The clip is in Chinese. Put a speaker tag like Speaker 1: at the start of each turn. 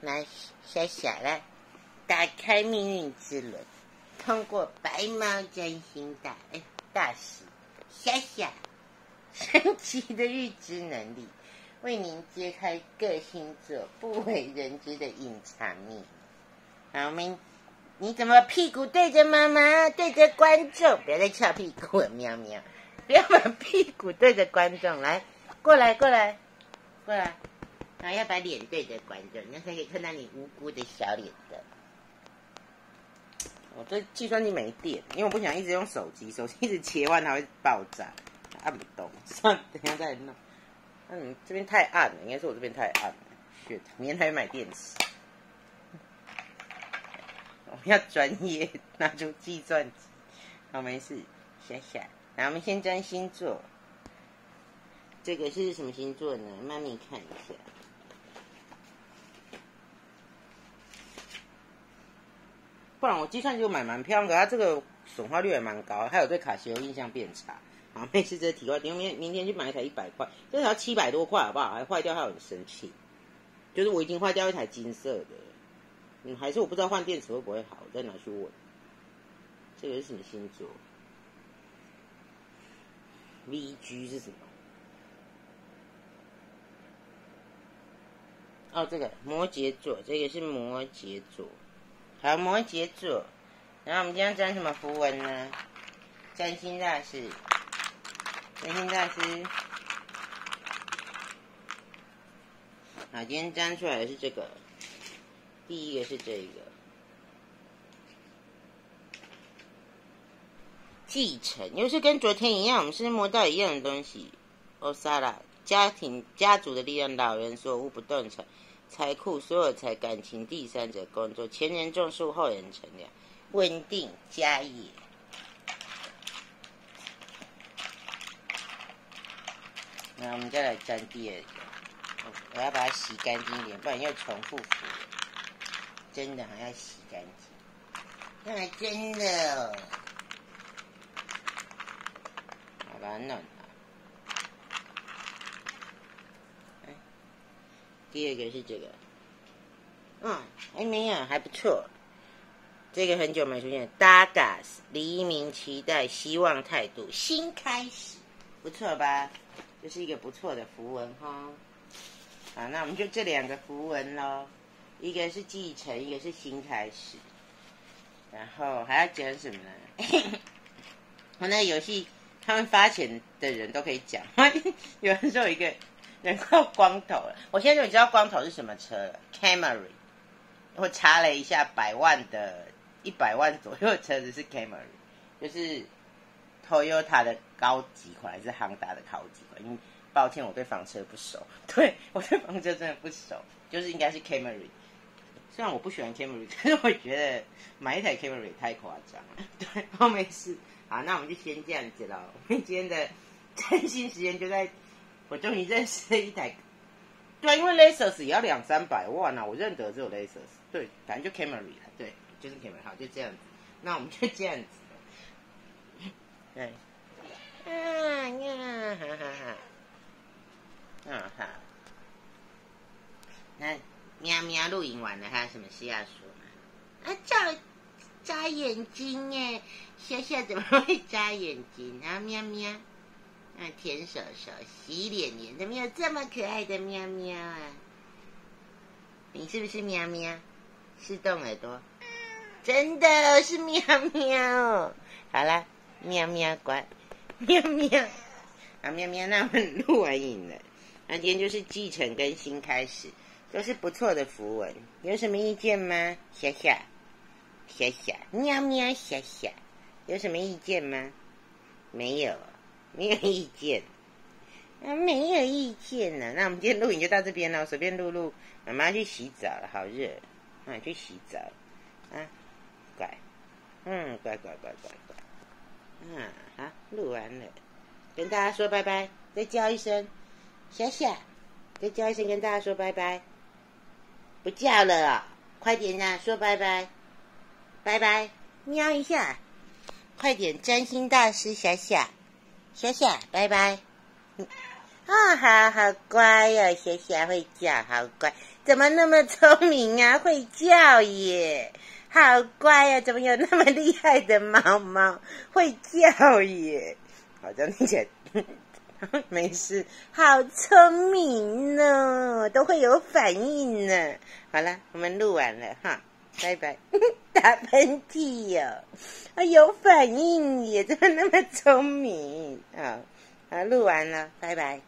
Speaker 1: 来，小小来，打开命运之轮，通过白猫占星大大师小小神奇的预知能力，为您揭开各星座不为人知的隐藏秘密。好，我们你怎么屁股对着妈妈，对着观众？不要再翘屁股，喵喵！不要把屁股对着观众，来，过来，过来，过来。然后要把脸对着观众，那才可以看到你无辜的小脸的。我这计算机没电，因为我不想一直用手机，手机一直切换它会爆炸，按不动。算，等下再弄。嗯，这边太暗了，应该是我这边太暗了。血，明天还要买电池。我们要专业，拿出计算机。好，没事，谢谢。来，我们先占星座。这个是什么星座呢？妈咪看一下。我计算就买蛮漂亮，可它这个损坏率也蛮高，还有对卡西欧印象变差。好，没事，这题外题，明明天去买一台一百块，这台七百多块，好不好？还坏掉，还很生气。就是我已经坏掉一台金色的，嗯，还是我不知道换电池会不会好，再拿去问。这个是什么星座？VG 是什么？哦，这个摩羯座，这个是摩羯座。好，摩羯座。然后我们今天占什么符文呢？占星大师，占星大师。好，今天占出来的是这个，第一个是这个，继承，又是跟昨天一样，我们是摸到一样的东西。欧萨拉，家庭家族的力量，老人所物不动产。财库、所有财、感情、第三者、工作，前人种树，后人乘凉，稳定家业。那我们再来粘第二个，我要把它洗干净一点，不然又重复。真的还要洗干净，那真的，好把它弄。第二个是这个，嗯，还没有，还不错。这个很久没出现，Dagas，黎明期待，希望态度，新开始，不错吧？这是一个不错的符文哈。好，那我们就这两个符文喽，一个是继承，一个是新开始。然后还要讲什么呢？我那游戏，他们发钱的人都可以讲，有人说有一个。人靠光头了，我现在终于知道光头是什么车了，Camry。我查了一下，百万的一百万左右的车子是 Camry，就是 Toyota 的高级款还是 Honda 的高级款？因为抱歉，我对房车不熟，对我对房车真的不熟，就是应该是 Camry。虽然我不喜欢 Camry，可是我觉得买一台 Camry 太夸张了。对，好没事，好，那我们就先这样子了。我们今天的占星时间就在。我终于认识了一台，对，因为 Lexus 也要两三百万啊，我认得这种 Lexus，对，反正就 Camry 了，对，就是 Camry，好，就这样子，那我们就这样子，对，啊呀，哈哈哈，嗯好，那喵喵录影完了，还有什么事要说吗？啊，眨眨眼睛耶，小小怎么会眨眼睛啊？喵喵。舔手手，洗脸脸，怎么有这么可爱的喵喵啊？你是不是喵喵？是动耳朵？真的是喵喵。好了，喵喵乖，喵喵。啊喵喵，那我们录完影了。那今天就是继承跟新开始，都是不错的符文，有什么意见吗？小小，小小，喵喵，小小，有什么意见吗？没有。没有意见，啊，没有意见呢。那我们今天录影就到这边了，随便录录。妈妈去洗澡了，好热，啊，去洗澡，啊，乖，嗯，乖乖乖乖乖，嗯，好，录完了，跟大家说拜拜，再叫一声，小小，再叫一声，跟大家说拜拜，不叫了，快点呐，说拜拜，拜拜，喵一下，快点，占星大师小小。谢谢，拜拜。啊，好好乖呀，小小会叫，好乖，怎么那么聪明啊？会叫耶，好乖呀，怎么有那么厉害的猫猫会叫耶？好像听起来没事，好聪明呢，都会有反应呢。好了，我们录完了哈，拜拜。打喷嚏哟，啊，有反应耶，怎么那么聪明啊？啊，录完了，拜拜。